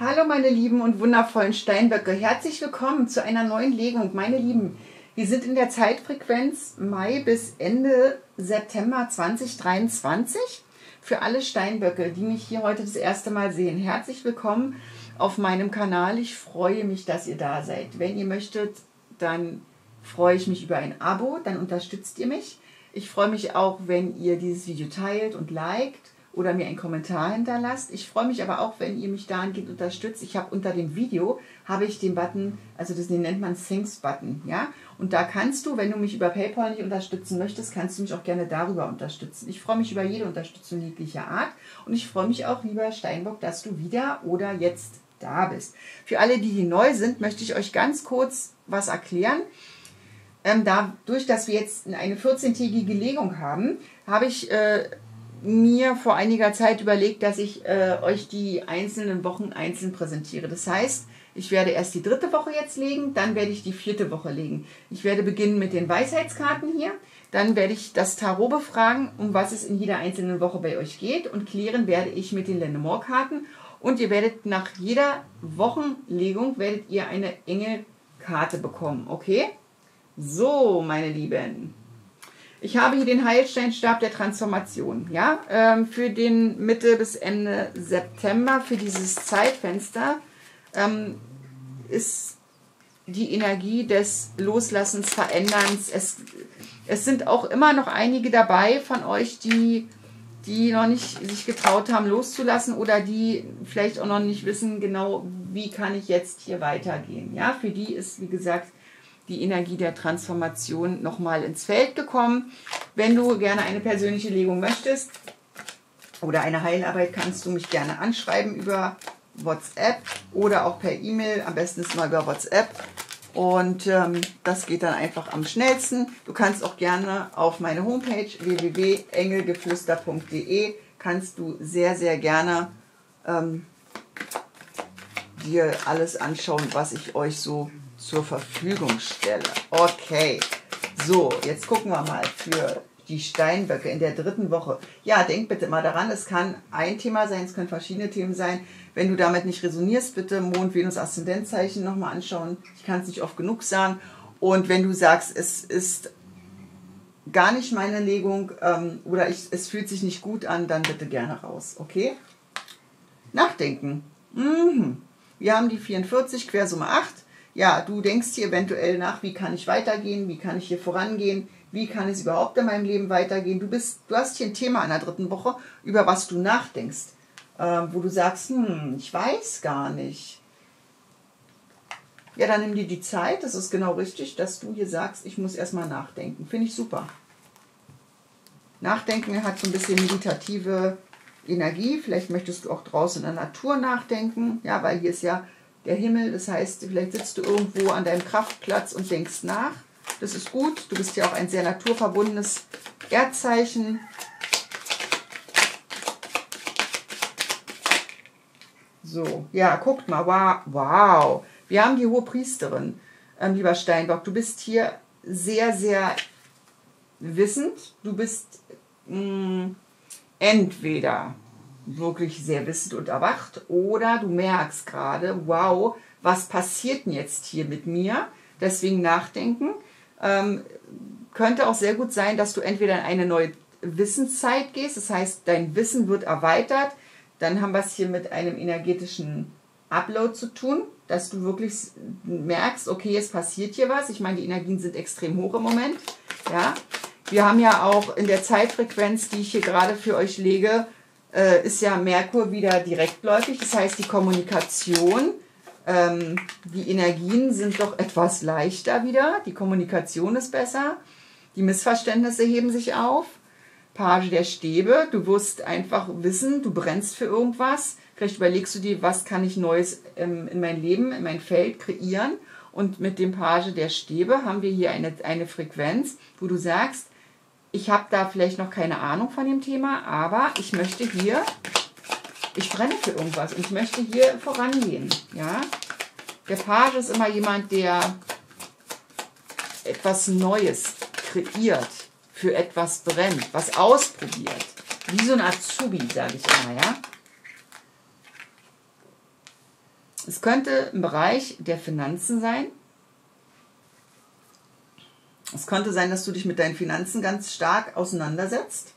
Hallo meine lieben und wundervollen Steinböcke, herzlich willkommen zu einer neuen Legung. Meine Lieben, wir sind in der Zeitfrequenz Mai bis Ende September 2023. Für alle Steinböcke, die mich hier heute das erste Mal sehen, herzlich willkommen auf meinem Kanal. Ich freue mich, dass ihr da seid. Wenn ihr möchtet, dann freue ich mich über ein Abo, dann unterstützt ihr mich. Ich freue mich auch, wenn ihr dieses Video teilt und liked oder mir einen Kommentar hinterlasst. Ich freue mich aber auch, wenn ihr mich dahingehend unterstützt. Ich habe unter dem Video habe ich den Button, also das den nennt man Thanks Button, ja. Und da kannst du, wenn du mich über PayPal nicht unterstützen möchtest, kannst du mich auch gerne darüber unterstützen. Ich freue mich über jede Unterstützung jeglicher Art und ich freue mich auch, lieber Steinbock, dass du wieder oder jetzt da bist. Für alle, die hier neu sind, möchte ich euch ganz kurz was erklären. Ähm, dadurch, dass wir jetzt eine 14-tägige Legung haben, habe ich äh, mir vor einiger Zeit überlegt, dass ich äh, euch die einzelnen Wochen einzeln präsentiere. Das heißt, ich werde erst die dritte Woche jetzt legen, dann werde ich die vierte Woche legen. Ich werde beginnen mit den Weisheitskarten hier, dann werde ich das Tarot befragen, um was es in jeder einzelnen Woche bei euch geht und klären werde ich mit den Lennemore-Karten und ihr werdet nach jeder Wochenlegung werdet ihr eine Engelkarte bekommen, okay? So, meine Lieben. Ich habe hier den Heilsteinstab der Transformation, ja, ähm, für den Mitte bis Ende September, für dieses Zeitfenster ähm, ist die Energie des Loslassens, Veränderns. Es, es sind auch immer noch einige dabei von euch, die, die noch nicht sich getraut haben, loszulassen oder die vielleicht auch noch nicht wissen, genau, wie kann ich jetzt hier weitergehen. Ja, für die ist, wie gesagt, die Energie der Transformation nochmal ins Feld gekommen. Wenn du gerne eine persönliche Legung möchtest oder eine Heilarbeit, kannst du mich gerne anschreiben über WhatsApp oder auch per E-Mail. Am besten ist mal über WhatsApp. Und ähm, das geht dann einfach am schnellsten. Du kannst auch gerne auf meine Homepage www.engelgeflüster.de kannst du sehr, sehr gerne ähm, dir alles anschauen, was ich euch so zur Verfügung stelle. Okay, so, jetzt gucken wir mal für die Steinböcke in der dritten Woche. Ja, denk bitte mal daran, es kann ein Thema sein, es können verschiedene Themen sein. Wenn du damit nicht resonierst, bitte Mond, Venus, Aszendentzeichen nochmal anschauen. Ich kann es nicht oft genug sagen. Und wenn du sagst, es ist gar nicht meine Legung ähm, oder ich, es fühlt sich nicht gut an, dann bitte gerne raus, okay? Nachdenken. Mhm. Wir haben die 44, Quersumme 8 ja, du denkst hier eventuell nach, wie kann ich weitergehen, wie kann ich hier vorangehen, wie kann es überhaupt in meinem Leben weitergehen. Du, bist, du hast hier ein Thema in der dritten Woche, über was du nachdenkst, äh, wo du sagst, hm, ich weiß gar nicht. Ja, dann nimm dir die Zeit, das ist genau richtig, dass du hier sagst, ich muss erstmal nachdenken. Finde ich super. Nachdenken hat so ein bisschen meditative Energie. Vielleicht möchtest du auch draußen in der Natur nachdenken, ja, weil hier ist ja der Himmel. Das heißt, vielleicht sitzt du irgendwo an deinem Kraftplatz und denkst nach. Das ist gut. Du bist ja auch ein sehr naturverbundenes Erdzeichen. So, ja, guckt mal. Wow. Wir haben die hohe Priesterin, ähm, lieber Steinbock. Du bist hier sehr, sehr wissend. Du bist mh, mm, entweder wirklich sehr wissend und erwacht oder du merkst gerade, wow, was passiert denn jetzt hier mit mir? Deswegen nachdenken. Ähm, könnte auch sehr gut sein, dass du entweder in eine neue Wissenszeit gehst, das heißt, dein Wissen wird erweitert. Dann haben wir es hier mit einem energetischen Upload zu tun, dass du wirklich merkst, okay, es passiert hier was. Ich meine, die Energien sind extrem hoch im Moment. Ja, wir haben ja auch in der Zeitfrequenz, die ich hier gerade für euch lege, äh, ist ja Merkur wieder direktläufig. Das heißt, die Kommunikation, ähm, die Energien sind doch etwas leichter wieder. Die Kommunikation ist besser. Die Missverständnisse heben sich auf. Page der Stäbe, du wirst einfach wissen, du brennst für irgendwas. Vielleicht überlegst du dir, was kann ich Neues ähm, in mein Leben, in mein Feld kreieren. Und mit dem Page der Stäbe haben wir hier eine, eine Frequenz, wo du sagst, ich habe da vielleicht noch keine Ahnung von dem Thema, aber ich möchte hier, ich brenne für irgendwas und ich möchte hier vorangehen. Ja? Der Page ist immer jemand, der etwas Neues kreiert, für etwas brennt, was ausprobiert. Wie so ein Azubi, sage ich immer, ja. Es könnte im Bereich der Finanzen sein. Es könnte sein, dass du dich mit deinen Finanzen ganz stark auseinandersetzt.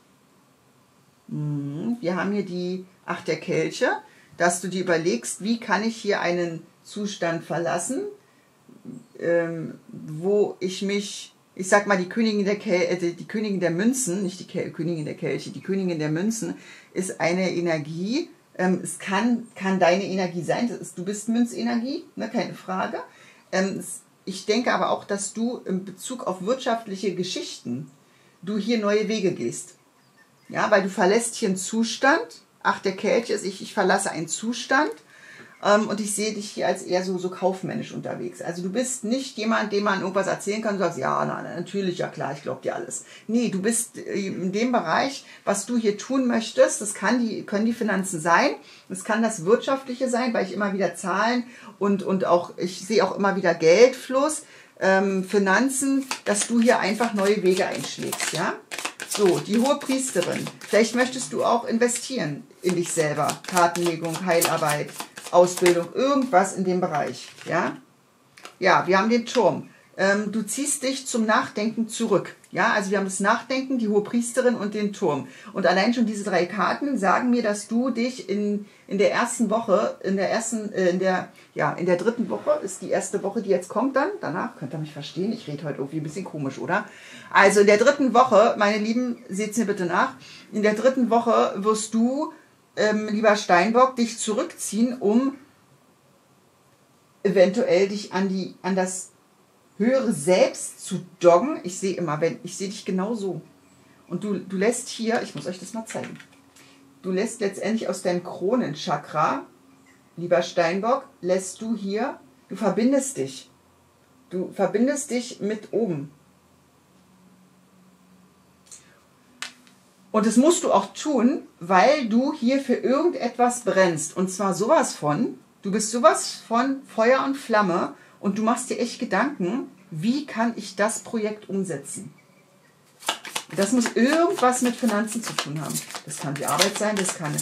Mhm. Wir haben hier die Acht der Kelche, dass du dir überlegst, wie kann ich hier einen Zustand verlassen, ähm, wo ich mich, ich sag mal, die Königin der, Kel äh, die Königin der Münzen, nicht die Kel Königin der Kelche, die Königin der Münzen ist eine Energie, ähm, es kann, kann deine Energie sein, du bist Münzenergie, ne, keine Frage. Ähm, ich denke aber auch, dass du in Bezug auf wirtschaftliche Geschichten, du hier neue Wege gehst. Ja, weil du verlässt hier einen Zustand. Ach, der Kelch ist, ich, ich verlasse einen Zustand ähm, und ich sehe dich hier als eher so, so kaufmännisch unterwegs. Also du bist nicht jemand, dem man irgendwas erzählen kann und sagst, ja, na, natürlich, ja klar, ich glaube dir alles. Nee, du bist äh, in dem Bereich, was du hier tun möchtest, das kann die, können die Finanzen sein, das kann das Wirtschaftliche sein, weil ich immer wieder Zahlen und, und auch, ich sehe auch immer wieder Geldfluss, ähm, Finanzen, dass du hier einfach neue Wege einschlägst, ja. So, die hohe Priesterin. Vielleicht möchtest du auch investieren in dich selber. Kartenlegung, Heilarbeit, Ausbildung, irgendwas in dem Bereich. Ja, ja wir haben den Turm. Ähm, du ziehst dich zum Nachdenken zurück. Ja, also wir haben das Nachdenken, die hohe Priesterin und den Turm. Und allein schon diese drei Karten sagen mir, dass du dich in, in der ersten Woche, in der ersten, äh, in der, ja, in der dritten Woche ist die erste Woche, die jetzt kommt dann. Danach könnt ihr mich verstehen. Ich rede heute irgendwie ein bisschen komisch, oder? Also in der dritten Woche, meine Lieben, seht's mir bitte nach. In der dritten Woche wirst du ähm, lieber Steinbock, dich zurückziehen, um eventuell dich an, die, an das höhere Selbst zu doggen. Ich sehe immer, wenn ich sehe dich genau so. Und du, du lässt hier, ich muss euch das mal zeigen, du lässt letztendlich aus deinem Kronenchakra, lieber Steinbock, lässt du hier, du verbindest dich. Du verbindest dich mit oben. Und das musst du auch tun, weil du hier für irgendetwas brennst. Und zwar sowas von, du bist sowas von Feuer und Flamme und du machst dir echt Gedanken, wie kann ich das Projekt umsetzen? Das muss irgendwas mit Finanzen zu tun haben. Das kann die Arbeit sein, das kann,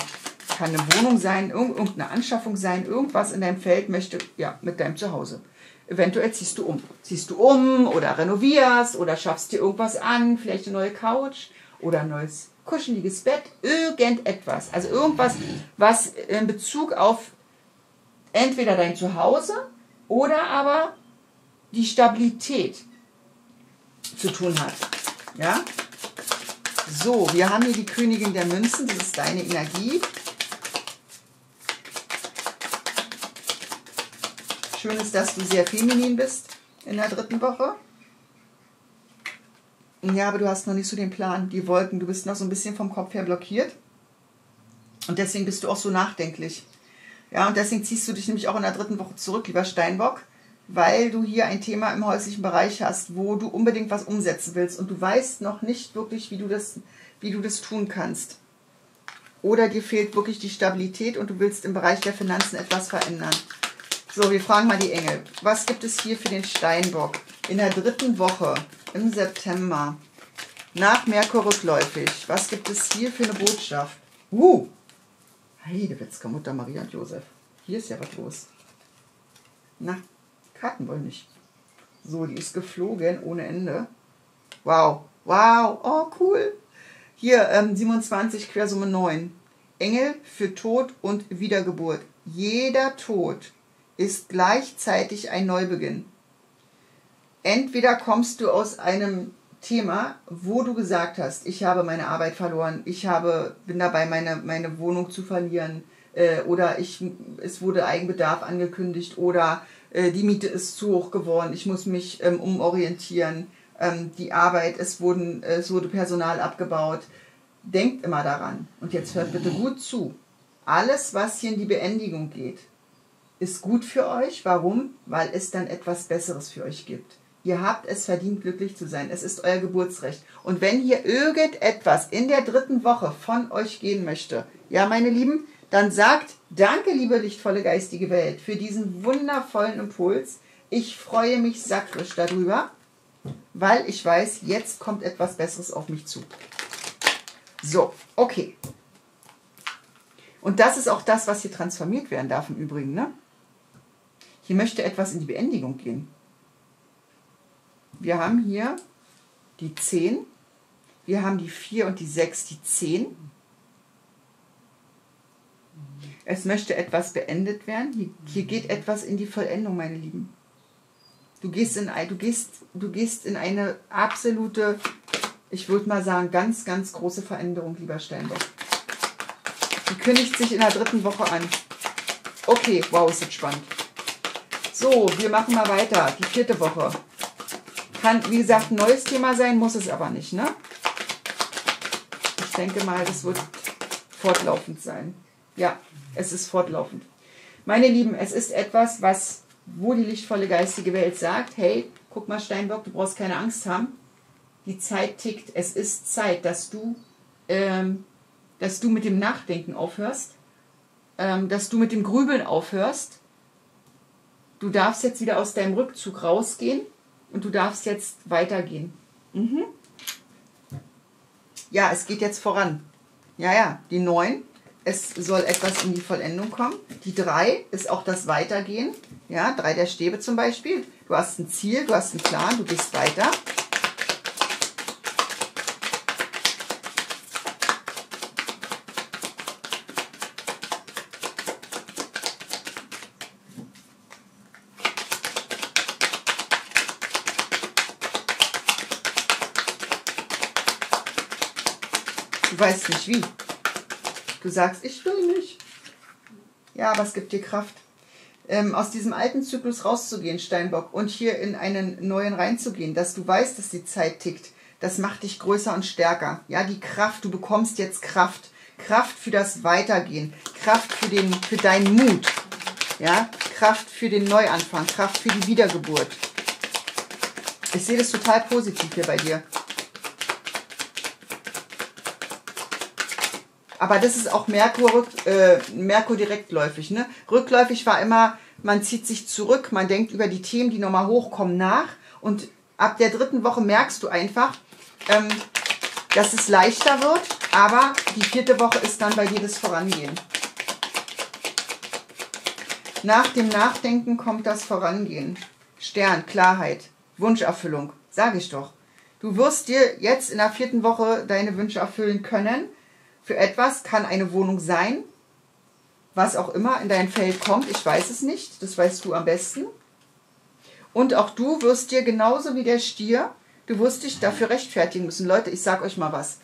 kann eine Wohnung sein, irgendeine Anschaffung sein, irgendwas in deinem Feld möchte, ja, mit deinem Zuhause. Eventuell ziehst du um. Ziehst du um oder renovierst oder schaffst dir irgendwas an, vielleicht eine neue Couch oder ein neues kuscheliges Bett, irgendetwas. Also irgendwas, was in Bezug auf entweder dein Zuhause oder aber die Stabilität zu tun hat. Ja? So, wir haben hier die Königin der Münzen, das ist deine Energie. Schön ist, dass du sehr feminin bist in der dritten Woche. Ja, aber du hast noch nicht so den Plan, die Wolken. Du bist noch so ein bisschen vom Kopf her blockiert. Und deswegen bist du auch so nachdenklich. Ja, und deswegen ziehst du dich nämlich auch in der dritten Woche zurück, lieber Steinbock, weil du hier ein Thema im häuslichen Bereich hast, wo du unbedingt was umsetzen willst und du weißt noch nicht wirklich, wie du das, wie du das tun kannst. Oder dir fehlt wirklich die Stabilität und du willst im Bereich der Finanzen etwas verändern. So, wir fragen mal die Engel. Was gibt es hier für den Steinbock in der dritten Woche? Im September. Nach Merkur rückläufig. Was gibt es hier für eine Botschaft? Uh! Heidewitzka, Mutter Maria und Josef. Hier ist ja was los. Na, Karten wollen nicht. So, die ist geflogen ohne Ende. Wow, wow, oh cool. Hier ähm, 27 Quersumme 9. Engel für Tod und Wiedergeburt. Jeder Tod ist gleichzeitig ein Neubeginn entweder kommst du aus einem Thema, wo du gesagt hast, ich habe meine Arbeit verloren, ich habe, bin dabei, meine, meine Wohnung zu verlieren, äh, oder ich, es wurde Eigenbedarf angekündigt, oder äh, die Miete ist zu hoch geworden, ich muss mich ähm, umorientieren, ähm, die Arbeit, es, wurden, es wurde Personal abgebaut. Denkt immer daran. Und jetzt hört bitte gut zu. Alles, was hier in die Beendigung geht, ist gut für euch. Warum? Weil es dann etwas Besseres für euch gibt. Ihr habt es verdient, glücklich zu sein. Es ist euer Geburtsrecht. Und wenn hier irgendetwas in der dritten Woche von euch gehen möchte, ja, meine Lieben, dann sagt Danke, liebe lichtvolle geistige Welt, für diesen wundervollen Impuls. Ich freue mich sakrisch darüber, weil ich weiß, jetzt kommt etwas Besseres auf mich zu. So, okay. Und das ist auch das, was hier transformiert werden darf im Übrigen, ne? Hier möchte etwas in die Beendigung gehen. Wir haben hier die 10, wir haben die 4 und die 6, die 10. Es möchte etwas beendet werden. Hier, hier geht etwas in die Vollendung, meine Lieben. Du gehst in, du gehst, du gehst in eine absolute, ich würde mal sagen, ganz, ganz große Veränderung, lieber Steinbock. Die kündigt sich in der dritten Woche an. Okay, wow, ist jetzt spannend. So, wir machen mal weiter. Die vierte Woche. Kann, wie gesagt, ein neues Thema sein, muss es aber nicht, ne? Ich denke mal, das wird fortlaufend sein. Ja, es ist fortlaufend. Meine Lieben, es ist etwas, was, wo die lichtvolle geistige Welt sagt, hey, guck mal Steinbock, du brauchst keine Angst haben. Die Zeit tickt. Es ist Zeit, dass du, ähm, dass du mit dem Nachdenken aufhörst, ähm, dass du mit dem Grübeln aufhörst. Du darfst jetzt wieder aus deinem Rückzug rausgehen und du darfst jetzt weitergehen. Mhm. Ja, es geht jetzt voran. Ja, ja, die 9, es soll etwas in die Vollendung kommen. Die 3 ist auch das Weitergehen. Ja, 3 der Stäbe zum Beispiel. Du hast ein Ziel, du hast einen Plan, du gehst weiter. Weißt nicht wie. Du sagst, ich will nicht. Ja, aber es gibt dir Kraft. Ähm, aus diesem alten Zyklus rauszugehen, Steinbock, und hier in einen neuen reinzugehen, dass du weißt, dass die Zeit tickt, das macht dich größer und stärker. Ja, die Kraft, du bekommst jetzt Kraft. Kraft für das Weitergehen, Kraft für, den, für deinen Mut, ja, Kraft für den Neuanfang, Kraft für die Wiedergeburt. Ich sehe das total positiv hier bei dir. Aber das ist auch Merkur, äh, Merkur direktläufig. Ne? Rückläufig war immer, man zieht sich zurück, man denkt über die Themen, die nochmal hochkommen, nach. Und ab der dritten Woche merkst du einfach, ähm, dass es leichter wird. Aber die vierte Woche ist dann bei dir das Vorangehen. Nach dem Nachdenken kommt das Vorangehen. Stern, Klarheit, Wunscherfüllung, sage ich doch. Du wirst dir jetzt in der vierten Woche deine Wünsche erfüllen können für etwas kann eine Wohnung sein, was auch immer in dein Feld kommt. Ich weiß es nicht, das weißt du am besten. Und auch du wirst dir genauso wie der Stier, du wirst dich dafür rechtfertigen müssen. Leute, ich sag euch mal was.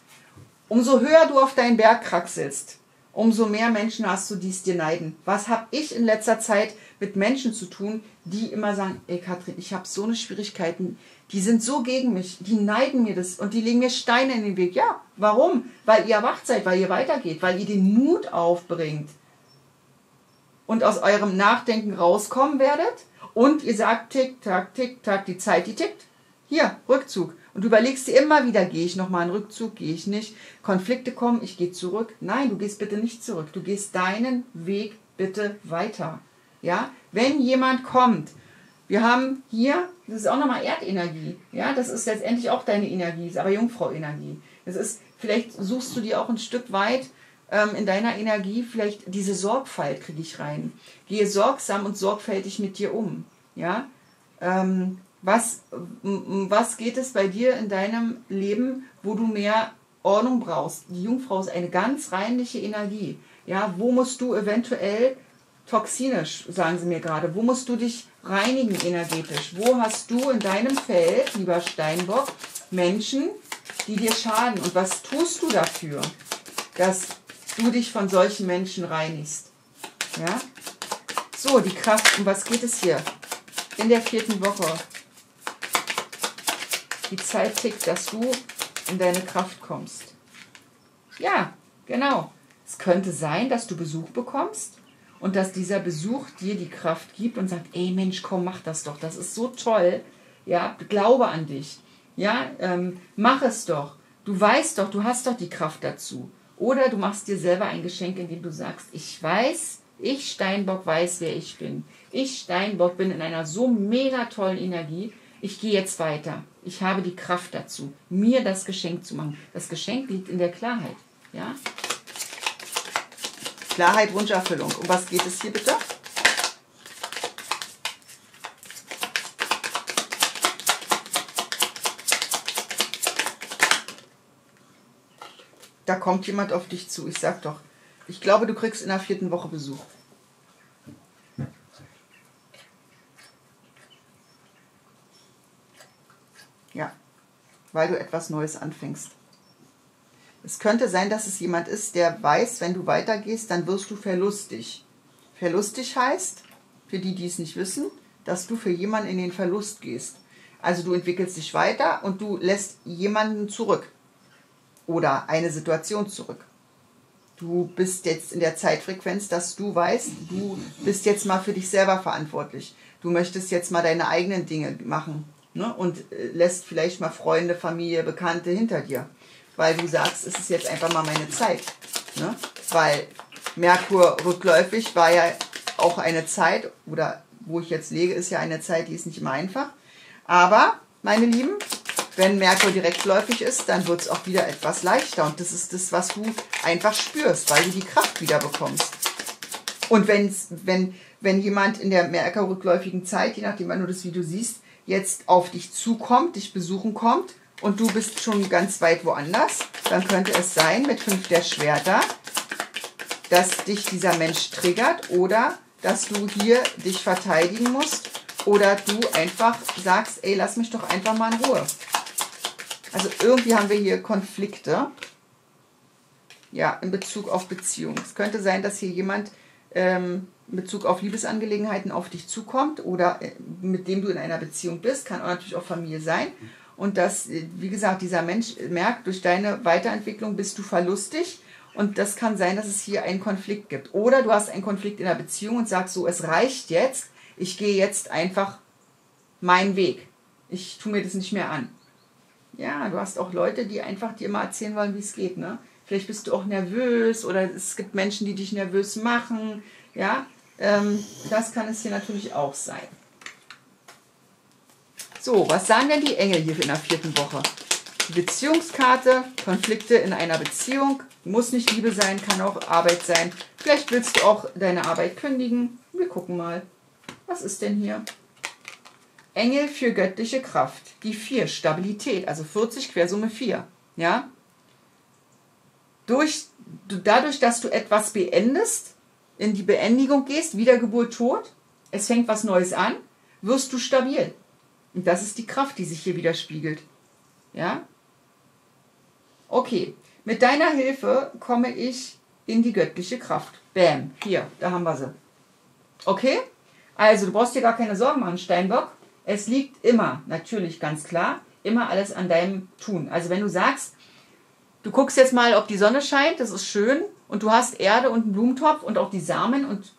Umso höher du auf deinen Berg kraxelst, umso mehr Menschen hast du, die es dir neiden. Was habe ich in letzter Zeit mit Menschen zu tun, die immer sagen, ey Katrin, ich habe so eine Schwierigkeiten, die sind so gegen mich, die neiden mir das und die legen mir Steine in den Weg. Ja, warum? Weil ihr erwacht seid, weil ihr weitergeht, weil ihr den Mut aufbringt und aus eurem Nachdenken rauskommen werdet und ihr sagt tick, tack, tick, tack, die Zeit, die tickt. Hier, Rückzug. Und du überlegst dir immer wieder, gehe ich nochmal einen Rückzug, gehe ich nicht. Konflikte kommen, ich gehe zurück. Nein, du gehst bitte nicht zurück. Du gehst deinen Weg bitte weiter. Ja, wenn jemand kommt wir haben hier, das ist auch nochmal Erdenergie. Ja, das ist letztendlich auch deine Energie, ist aber Jungfrau-Energie. Das ist, vielleicht suchst du dir auch ein Stück weit ähm, in deiner Energie, vielleicht diese Sorgfalt kriege ich rein. Gehe sorgsam und sorgfältig mit dir um. Ja, ähm, was, was geht es bei dir in deinem Leben, wo du mehr Ordnung brauchst? Die Jungfrau ist eine ganz reinliche Energie. Ja, wo musst du eventuell toxinisch, sagen sie mir gerade, wo musst du dich reinigen energetisch. Wo hast du in deinem Feld, lieber Steinbock, Menschen, die dir schaden? Und was tust du dafür, dass du dich von solchen Menschen reinigst? Ja? So, die Kraft, um was geht es hier? In der vierten Woche. Die Zeit tickt, dass du in deine Kraft kommst. Ja, genau. Es könnte sein, dass du Besuch bekommst und dass dieser Besuch dir die Kraft gibt und sagt, ey Mensch, komm, mach das doch, das ist so toll, ja, glaube an dich, ja, ähm, mach es doch, du weißt doch, du hast doch die Kraft dazu. Oder du machst dir selber ein Geschenk, indem du sagst, ich weiß, ich Steinbock weiß, wer ich bin. Ich Steinbock bin in einer so mega tollen Energie ich gehe jetzt weiter. Ich habe die Kraft dazu, mir das Geschenk zu machen. Das Geschenk liegt in der Klarheit. Ja? Klarheit, Wunscherfüllung. Um was geht es hier bitte? Da kommt jemand auf dich zu. Ich sag doch, ich glaube, du kriegst in der vierten Woche Besuch. Ja, weil du etwas Neues anfängst. Es könnte sein, dass es jemand ist, der weiß, wenn du weitergehst, dann wirst du verlustig. Verlustig heißt, für die, die es nicht wissen, dass du für jemanden in den Verlust gehst. Also du entwickelst dich weiter und du lässt jemanden zurück oder eine Situation zurück. Du bist jetzt in der Zeitfrequenz, dass du weißt, du bist jetzt mal für dich selber verantwortlich. Du möchtest jetzt mal deine eigenen Dinge machen ne? und äh, lässt vielleicht mal Freunde, Familie, Bekannte hinter dir, weil du sagst, es ist jetzt einfach mal meine Zeit. Ne? Weil Merkur rückläufig war ja auch eine Zeit, oder wo ich jetzt lege, ist ja eine Zeit, die ist nicht immer einfach. Aber, meine Lieben, wenn Merkur direktläufig ist, dann wird es auch wieder etwas leichter. Und das ist das, was du einfach spürst, weil du die Kraft wieder bekommst. Und wenn's, wenn, wenn jemand in der Merkur-rückläufigen Zeit, je nachdem, wann du das Video siehst, jetzt auf dich zukommt, dich besuchen kommt und du bist schon ganz weit woanders, dann könnte es sein, mit fünf der Schwerter, dass dich dieser Mensch triggert oder dass du hier dich verteidigen musst oder du einfach sagst, ey, lass mich doch einfach mal in Ruhe. Also irgendwie haben wir hier Konflikte. Ja, in Bezug auf Beziehung. Es könnte sein, dass hier jemand ähm, Bezug auf Liebesangelegenheiten auf dich zukommt oder äh, mit dem du in einer Beziehung bist. Kann auch natürlich auch Familie sein. Und dass, äh, wie gesagt, dieser Mensch merkt, durch deine Weiterentwicklung bist du verlustig und das kann sein, dass es hier einen Konflikt gibt. Oder du hast einen Konflikt in der Beziehung und sagst so, es reicht jetzt, ich gehe jetzt einfach meinen Weg. Ich tue mir das nicht mehr an. Ja, du hast auch Leute, die einfach dir mal erzählen wollen, wie es geht. Ne? Vielleicht bist du auch nervös oder es gibt Menschen, die dich nervös machen. Ja, ähm, das kann es hier natürlich auch sein. So, was sagen denn die Engel hier in der vierten Woche? Beziehungskarte, Konflikte in einer Beziehung, muss nicht Liebe sein, kann auch Arbeit sein. Vielleicht willst du auch deine Arbeit kündigen. Wir gucken mal. Was ist denn hier? Engel für göttliche Kraft. Die 4, Stabilität, also 40 Quersumme 4. Ja? Durch, dadurch, dass du etwas beendest, in die Beendigung gehst, Wiedergeburt, Tod, es fängt was Neues an, wirst du stabil. Und das ist die Kraft, die sich hier widerspiegelt. Ja? Okay, mit deiner Hilfe komme ich in die göttliche Kraft. Bam, hier, da haben wir sie. Okay? Also, du brauchst dir gar keine Sorgen machen, Steinbock. Es liegt immer, natürlich ganz klar, immer alles an deinem Tun. Also, wenn du sagst, du guckst jetzt mal, ob die Sonne scheint, das ist schön, und du hast Erde und einen Blumentopf und auch die Samen und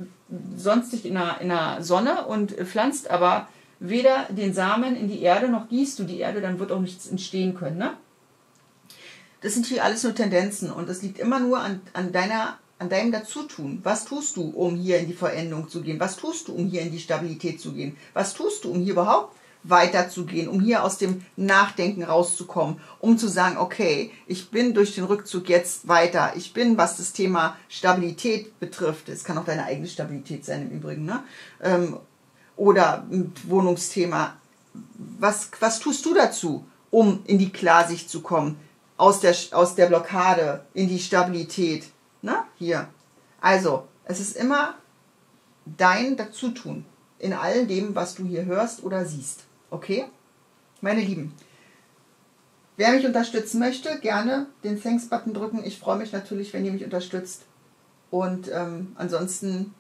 sonst dich in der, in der Sonne und pflanzt aber weder den Samen in die Erde noch gießt du die Erde, dann wird auch nichts entstehen können. Ne? Das sind hier alles nur Tendenzen und das liegt immer nur an, an deiner an deinem Dazutun. Was tust du, um hier in die Veränderung zu gehen? Was tust du, um hier in die Stabilität zu gehen? Was tust du, um hier überhaupt weiterzugehen, um hier aus dem Nachdenken rauszukommen, um zu sagen, okay, ich bin durch den Rückzug jetzt weiter. Ich bin, was das Thema Stabilität betrifft, es kann auch deine eigene Stabilität sein im Übrigen, ne? Ähm, oder Wohnungsthema. Was, was tust du dazu, um in die Klarsicht zu kommen? aus der, aus der Blockade in die Stabilität. Na, hier. Also, es ist immer dein Dazutun in all dem, was du hier hörst oder siehst. Okay? Meine Lieben, wer mich unterstützen möchte, gerne den Thanks-Button drücken. Ich freue mich natürlich, wenn ihr mich unterstützt. Und ähm, ansonsten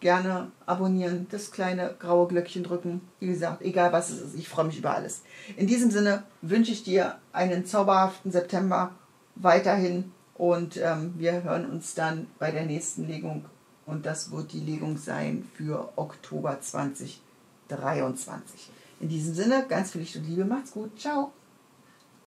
gerne abonnieren, das kleine graue Glöckchen drücken. Wie gesagt, egal was es ist, ich freue mich über alles. In diesem Sinne wünsche ich dir einen zauberhaften September weiterhin und ähm, wir hören uns dann bei der nächsten Legung und das wird die Legung sein für Oktober 2023. In diesem Sinne, ganz viel Licht und Liebe, macht's gut, ciao.